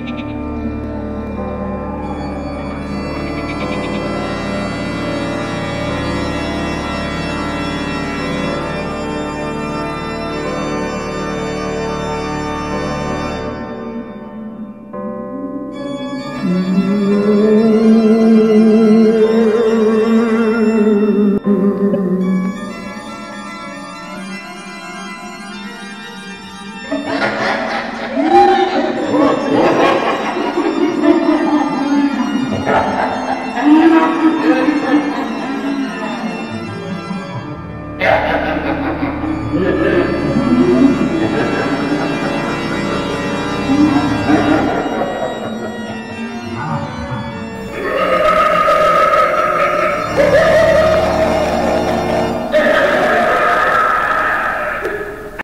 Mm-hmm. Yeah.